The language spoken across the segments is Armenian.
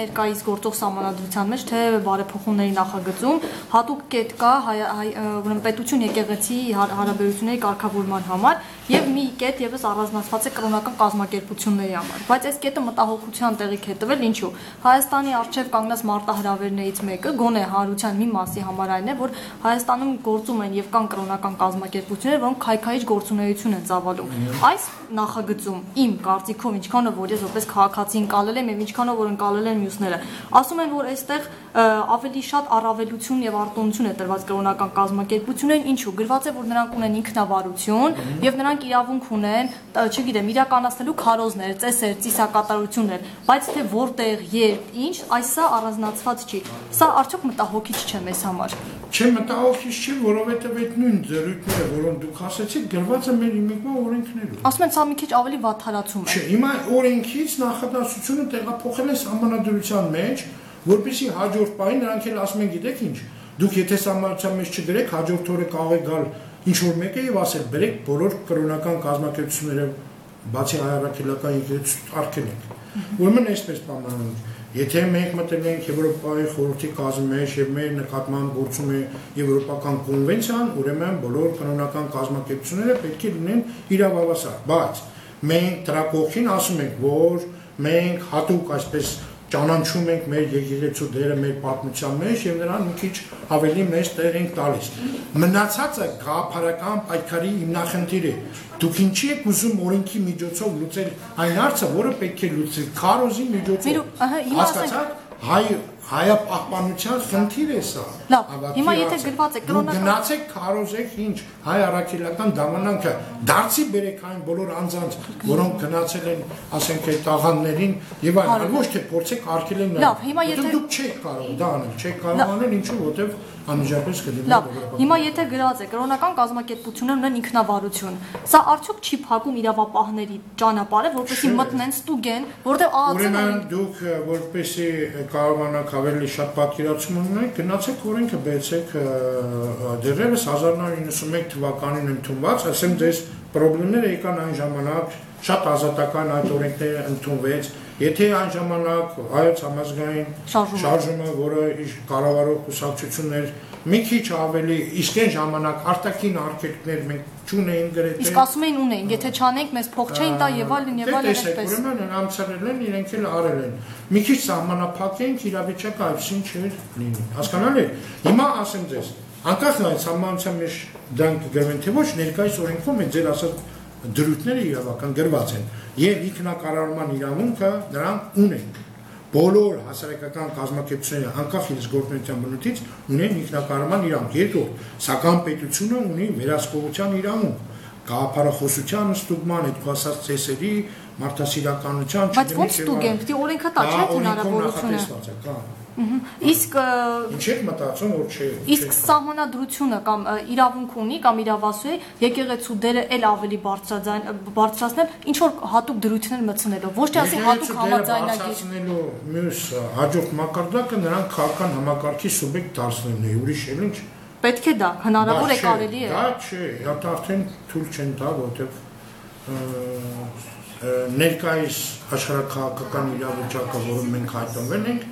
ներկայիս գործող համանadrության մեջ, թե բարեփոխումների նախագծում հատուկ կետ կա ուրեմն պետություն եկեղեցի հարաբերությունների կարգավորման համար եւ մի կետ եւս առանձնացված է կրոնական կազմակերպությունների համար։ Բայց այս կետը մտահոգության տեղիք է տվել ինչու։ Հայաստանի արչեւ կանգնած մարտահրավերներից մեկը գոնե հարության մի մասի համար այն է, որ Հայաստանում գործում են եւ կան կրոնական կազմակերպություններ, որոնք քայքայիչ գործունեություն են ծավալում։ Այս նախագծում իմ կարծիքով ինչքանով որ ես որպես քաղաքացի ընկալել եմ եւ ինչքանով որ ընկալել են մյուսները, ասում են որ այստեղ ավելի շատ առավելություն եւ արտոնություն է տրված կրոնական կազմակերպություններին, ինչու գրված է որ նրանք ունեն ինքնավարություն եւ նրանք իրավունք ունեն, չգիտեմ, իրականացնելու քարոզներ, ծեսեր, ծիսակատարություններ, բայց թե որտեղ, երբ, ինչ, այս սա առանձնացված չի։ Սա արդյոք մտահոգիչ չէ մեզ համար։ Չէ, մտահոգիչ չի, որովհետեւ այդ նույն ձեռույթները, որոնք դուք ասացիք, գրված է մեր իմիգրան օրենքներում։ Ասում են, սա մի քիչ ավելի վատթարացում է։ Չէ, հիմա օրենքից նախադասությունը տեղափոխել է համանadrության մեջ, որպեսի հաջորդ պահին նրանք էլ ասում են, գիտեք ինչ, դուք եթե համանadrության մեջ չդրեք, հաջորդ օրը կարող է գալ ինչ որ մեկը եւ ասել, բերեք բոլոր կրոնական կազմակերպությունները բացի հայրաքելական եկեղեցու արկենեք։ Ուրեմն այսպես բանանում Եթե մենք մտել ենք Եվրոպայի խորհրդի կազմի մեջ եւ մեր նկատմամբ գործում է եվրոպական կոնվենցիան, ուրեմն բոլոր կանոնական կազմակերպությունները պետք է լինեն իրավավասար, բայց մենք դրա կողքին ասում ենք, որ մենք հատուկ այսպես ճանաչում ենք մեր եկեղեցու դերը մեր պատմության մեջ եւ նրան մի քիչ ավելի մեծ տեղ ենք տալիս։ Մնացածը գաղափարական պայքարի հիմնախնդիր է։ Դուք ինչի եք ուզում օրենքի միջոցով լուծել այն հարցը, որը պետք է լուծել քարոզի միջոցով։ Հասկացա՞ք հայ հայապահպանության խնդիր է սա։ Լավ, հիմա եթե գրված է կրոնական գնացեք քարոզեք ինչ հայ առաքելական դամանանքը դարձի բերեք այն բոլոր անձանց, որոնք գնացել են, ասենք այդ տաղաններին եւ այլն, ոչ թե փորձեք արկել են։ Լավ, հիմա եթե դուք չեք կարող դա անել, չեք կարող անել ինչու, որովհետեւ անմիջապես կդիմի Լավ, հիմա եթե գրած է կրոնական կազմակերպություններն ունեն ինքնավարություն, սա արդյոք չի փակում իրավապահների ճանապարհը, որպեսզի մտնեն ստուգեն, որտեղ ԱԱՑ-ն Ուրեմն դուք որպեսզի կարողանաք ավելի շատ պատկերացում ունենաք, գնացեք օրենքը բերեցեք դերևս 1991 թվականին ընդունված, ասեմ դες խնդիրները եկան այն ժամանակ շատ ազատական այդ օրենքները ընդունվեց Եթե այն ժամանակ հայոց համազգային շարժումը, որը կառավարող կուսակցություններ մի քիչ ավելի իսկ այն ժամանակ արտաքին արգելքներ մենք չունեին գրեթե Իսկ ասում էին ունեին, եթե չանենք մեզ փող չէին տա եւ այլն եւ այլն այդպես։ Ուրեմն անցրել են, իրենք էլ արել են։ Մի քիչ սահմանափակ ենք, իրավիճակը այդքան չէր լինի։ Հասկանալի։ Հիմա ասեմ ձեզ, անկախ նայած համանության մեջ դրանք գրվեն թե ոչ, ներկայիս օրենքում է ձեր ասած դրույթները իրավական գրված են եւ ինքնակառավարման իրավունքը նրանք ունեն բոլոր հասարակական կազմակերպությունները անկախ իրենց գործունեության բնույթից ունեն ինքնակառավարման իրավունք երկրորդ սակայն պետությունը ունի վերահսկողության իրավունք գաղափարախոսության ստուգման այդ խոսած ծեսերի մարդասիրականության չգիտեմ բայց ո՞նց ստուգեն պիտի օրենքը տա չէ հնարավորությունը Իսկ ինչ եք մտածում որ չէ։ Իսկ սահմանադրությունը կամ իրավունք ունի կամ իրավասու է եկեղեցու դերը էլ ավելի բարձրաձայն բարձրացնել ինչ որ հատուկ դրույթներ մտցնելով, ոչ թե ասի հատուկ համաձայնագիր։ մյուս հաջող մակարդակը նրանք քաղաքական համակարգի սուբյեկտ դարձնելն է, ուրիշ էլ ինչ։ Պետք է դա, հնարավոր է կարելի է։ Դա չէ, դա արդեն թույլ չեն տա, որտեղ ներկայիս աշխարհակաղակական իրավիճակը, որում մենք հայտնվել ենք,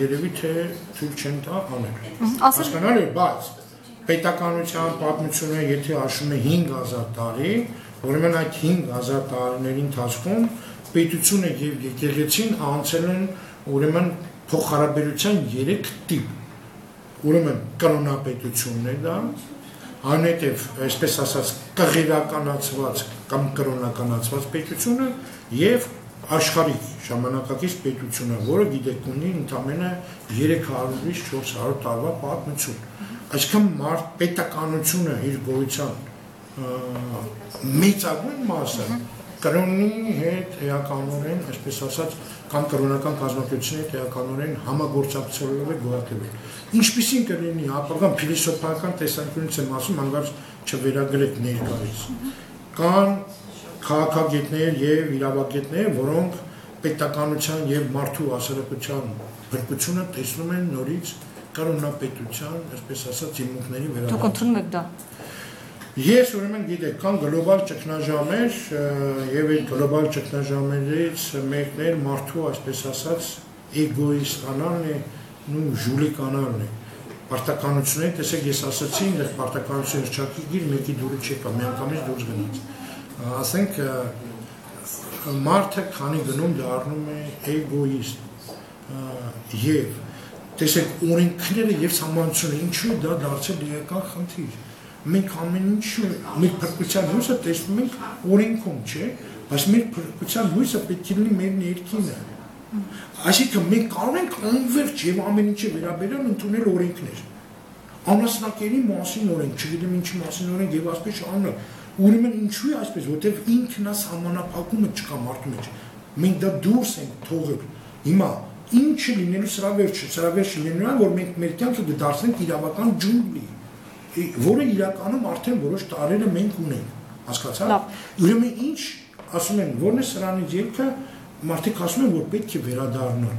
երևի թե թույլ չեն տա անել։ Հասկանալի, բայց պետականության պատմությունը եթե հաշվում է 5000 տարի, ուրեմն այդ 5000 տարիների ընթացքում պետությունը եւ եկեղեցին անցել են ուրեմն փոխհարաբերության 3 տիպ։ Ուրեմն կրոնապետությունն է դա, անհետև, այսպես ասած, կղերականացված կամ կրոնականացված պետությունը եւ աշխարհիկ ժամանակակից պետությունը, որը գիտեք ունի ընդամենը 300-ից 400 տարվա պատմություն։ Այսինքն մարդ պետականությունը իր գոյության մեծագույն մասը կրոնի հետ էականորեն, այսպես ասած, կամ կրոնական կազմակերպությունների հետ էականորեն համագործակցելով է գոյատևել։ Ինչպիսին կլինի ապագան փիլիսոփայական տեսանկյունից եմ ասում, հանգարց չվերագրեք ներկայից։ Կան քաղաքագետներ եւ իրավագետներ, որոնք պետականության եւ մարդու հասարակության բրկությունը տեսնում են նորից կառավարապետության, այսպես ասած, իմունքների վերաբերյալ։ Դուք ընդունում եք դա։ Ես ուրեմն գիտեք, կան գլոբալ ճգնաժամեր եւ այդ գլոբալ ճգնաժամերից մեկն է մարդու, այսպես ասած, էգոիստանալն է, նու ժուլիկանալն է։ Պարտականությունները, տեսեք, ես ասացի, ինձ պարտականություն հրճակի գիր մեկի դուրը չեկա, միանգամից դուրս գնաց։ Ասենք մարդը քանի գնում դառնում է էգոիստ եւ տեսեք օրենքները եւ համանցությունը ինչու դա դարձել իրական խնդիր մենք ամեն ինչ մեր փրկության հույսը տեսնում ենք օրենքում, չէ, բայց մեր փրկության հույսը պետք է լինի մեր ներքինը։ Այսինքն մենք կարող ենք անverջ եւ ամեն ինչի վերաբերյալ ընդունել օրենքներ։ Անասնակերի մասին օրենք, չգիտեմ ինչի մասին օրենք եւ ասպես շարունակ։ Ուրեմն ինչու է այսպես, որտեվ ինքնա համանապակումը չկա մարդու մեջ։ Մենք դա դուրս ենք թողել։ Հիմա ինչը լինելու սրա վերջը, սրա վերջը լինելու է, որ մենք մեր կյանքը դարձնենք իրավական ջունգլի որը իրականում արդեն որոշ տարերը մենք ունենք, հասկացա՞ք։ Ուրեմն ինչ ասում են, ո՞րն է սրանից ելքը, մարդիկ ասում են, որ պետք է վերադառնալ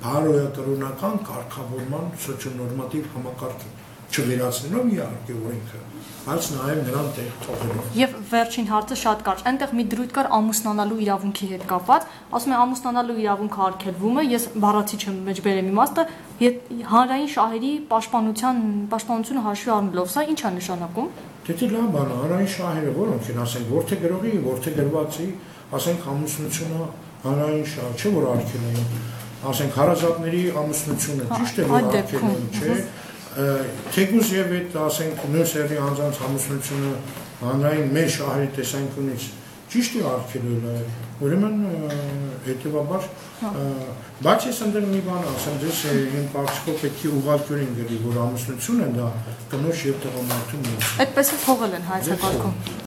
բարոյակրոնական կարգավորման սոցիոնորմատիվ համակարգին, չվերացնելով իհարկե օրենքը, բայց նաև նրան տեղ թողելով։ Եվ վերջին հարցը շատ կարճ։ Այնտեղ մի դրույթ կար ամուսնանալու իրավունքի հետ կապված։ Ասում են ամուսնանալու իրավունքը արգելվում է, ես բառացի չեմ մեջ բերեմ իմաստը, հանրային շահերի պաշտպանության պաշտպանությունը հաշվի առնելով, սա ի՞նչ է նշանակում։ Դե լավ բան, հանրային շահերը որոնք են, ասենք, որթե գրողի, որթե գրվածի, ասենք ամուսնությունը հանրային շահ չէ, որ արգելել են ասենք հարազատների ամուսնությունը ճիշտ է որ արգելել են, չէ՞ թեկուզ եւ այդ ասենք նույն սերի անձանց համուսնությունը հանրային մեր շահերի տեսանկյունից ճիշտ է արգելել է ուրեմն հետեւաբար բայց ես ընդդեմ մի բան ասեմ դες իմ կարծիքով պետք է ուղղակյուրին գրի որ ամուսնությունը դա կնոջ եւ տղամարդու միասին այդպես է թողել են հայցակարգում